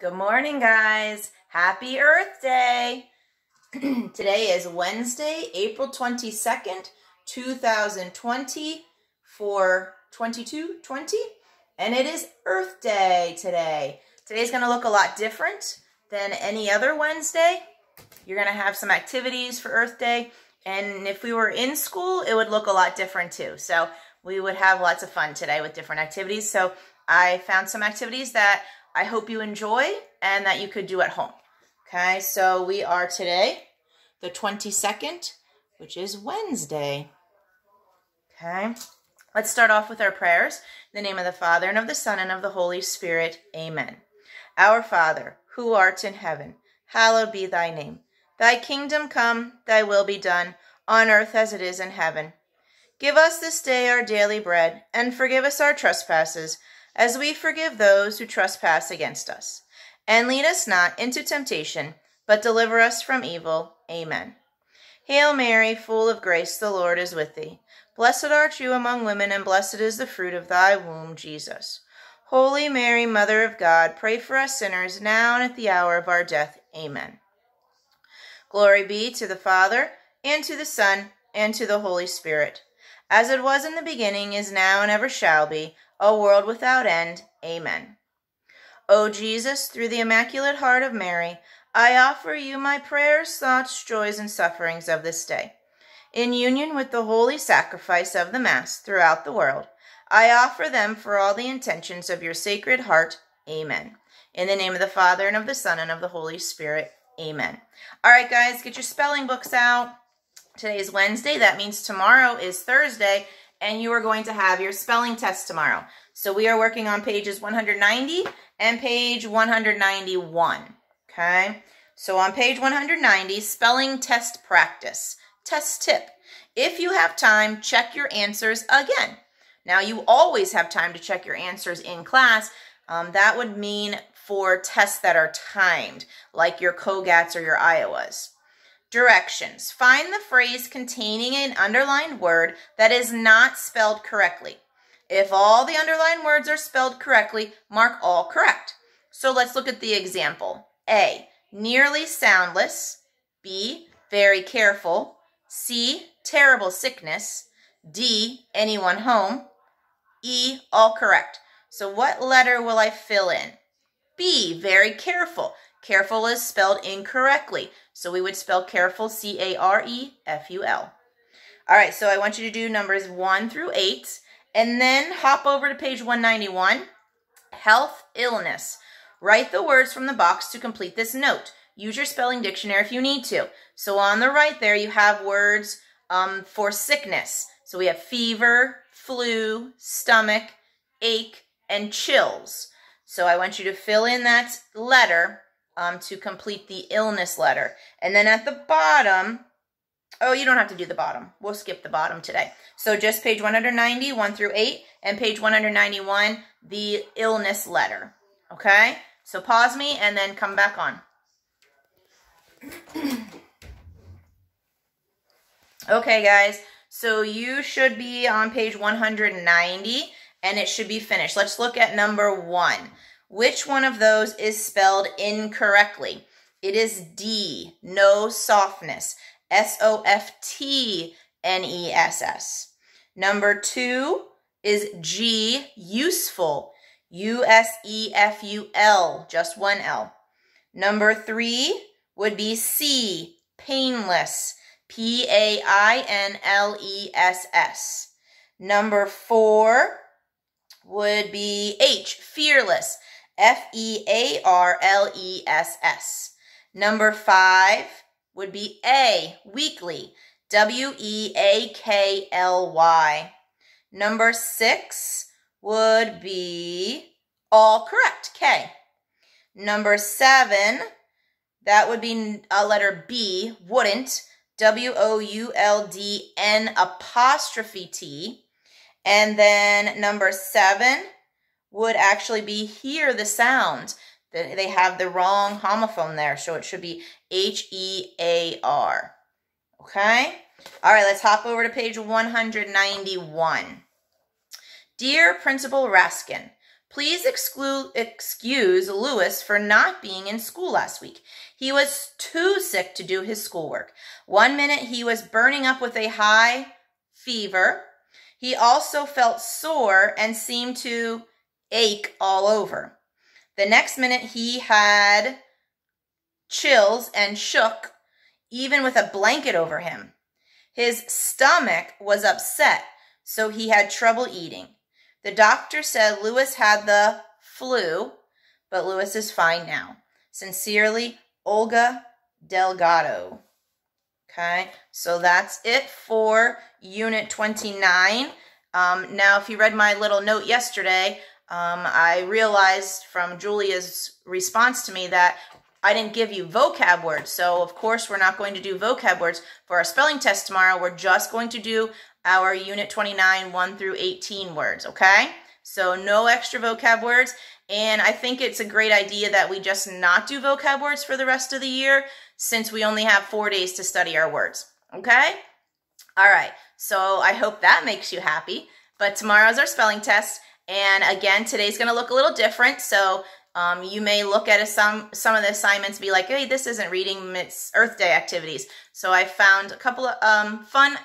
Good morning, guys. Happy Earth Day. Today is Wednesday, April 22nd, 2020 for 2220, and it is Earth Day today. Today's going to look a lot different than any other Wednesday. You're going to have some activities for Earth Day, and if we were in school, it would look a lot different too. So we would have lots of fun today with different activities. So I found some activities that I hope you enjoy and that you could do at home. Okay, so we are today the 22nd, which is Wednesday. Okay, let's start off with our prayers. In the name of the Father, and of the Son, and of the Holy Spirit. Amen. Our Father, who art in heaven, hallowed be thy name. Thy kingdom come, thy will be done, on earth as it is in heaven. Give us this day our daily bread, and forgive us our trespasses, as we forgive those who trespass against us. And lead us not into temptation, but deliver us from evil. Amen. Hail Mary, full of grace, the Lord is with thee. Blessed art you among women, and blessed is the fruit of thy womb, Jesus. Holy Mary, Mother of God, pray for us sinners, now and at the hour of our death. Amen. Glory be to the Father, and to the Son, and to the Holy Spirit as it was in the beginning, is now, and ever shall be, a world without end. Amen. O Jesus, through the Immaculate Heart of Mary, I offer you my prayers, thoughts, joys, and sufferings of this day. In union with the holy sacrifice of the Mass throughout the world, I offer them for all the intentions of your Sacred Heart. Amen. In the name of the Father, and of the Son, and of the Holy Spirit. Amen. All right, guys, get your spelling books out. Today is Wednesday. That means tomorrow is Thursday, and you are going to have your spelling test tomorrow. So we are working on pages 190 and page 191. Okay? So on page 190, spelling test practice. Test tip. If you have time, check your answers again. Now, you always have time to check your answers in class. Um, that would mean for tests that are timed, like your COGATs or your Iowas. Directions. Find the phrase containing an underlined word that is not spelled correctly. If all the underlined words are spelled correctly, mark all correct. So let's look at the example. A. Nearly soundless. B. Very careful. C. Terrible sickness. D. Anyone home. E. All correct. So what letter will I fill in? B. Very careful. Careful is spelled incorrectly. So we would spell careful C A R E F U L. All right, so I want you to do numbers 1 through 8 and then hop over to page 191. Health, illness. Write the words from the box to complete this note. Use your spelling dictionary if you need to. So on the right there, you have words um, for sickness. So we have fever, flu, stomach, ache, and chills. So I want you to fill in that letter um, to complete the illness letter. And then at the bottom, oh, you don't have to do the bottom. We'll skip the bottom today. So just page 190, 1 through 8, and page 191, the illness letter. Okay? So pause me and then come back on. okay, guys. So you should be on page 190 and it should be finished. Let's look at number 1. Which one of those is spelled incorrectly? It is D, no softness. S O F T N E S S. Number two is G, useful. U S E F U L, just one L. Number three would be C, painless. P A I N L E S S. Number four would be H, fearless. F E A R L E S S. Number five would be A, weekly, W E A K L Y. Number six would be all correct, K. Number seven, that would be a letter B, wouldn't. W O U L D N apostrophe T. And then number seven would actually be hear the sound. They have the wrong homophone there, so it should be H E A R. Okay? All right, let's hop over to page 191. Dear Principal Raskin, Please exclude, excuse Lewis for not being in school last week. He was too sick to do his schoolwork. One minute he was burning up with a high fever. He also felt sore and seemed to ache all over. The next minute he had chills and shook, even with a blanket over him. His stomach was upset, so he had trouble eating. The doctor said Lewis had the flu, but Lewis is fine now. Sincerely, Olga Delgado. Okay, so that's it for Unit 29. Um, now, if you read my little note yesterday, um, I realized from Julia's response to me that I didn't give you vocab words. So, of course, we're not going to do vocab words for our spelling test tomorrow. We're just going to do our Unit 29, 1 through 18 words, okay? So no extra vocab words. And I think it's a great idea that we just not do vocab words for the rest of the year since we only have four days to study our words, okay? All right, so I hope that makes you happy. But tomorrow's our spelling test. And again, today's going to look a little different. So um, you may look at some some of the assignments be like, hey, this isn't reading, it's Earth Day activities. So I found a couple of um, fun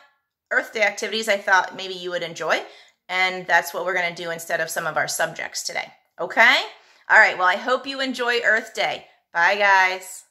Earth Day activities I thought maybe you would enjoy. And that's what we're going to do instead of some of our subjects today. Okay? All right. Well, I hope you enjoy Earth Day. Bye, guys.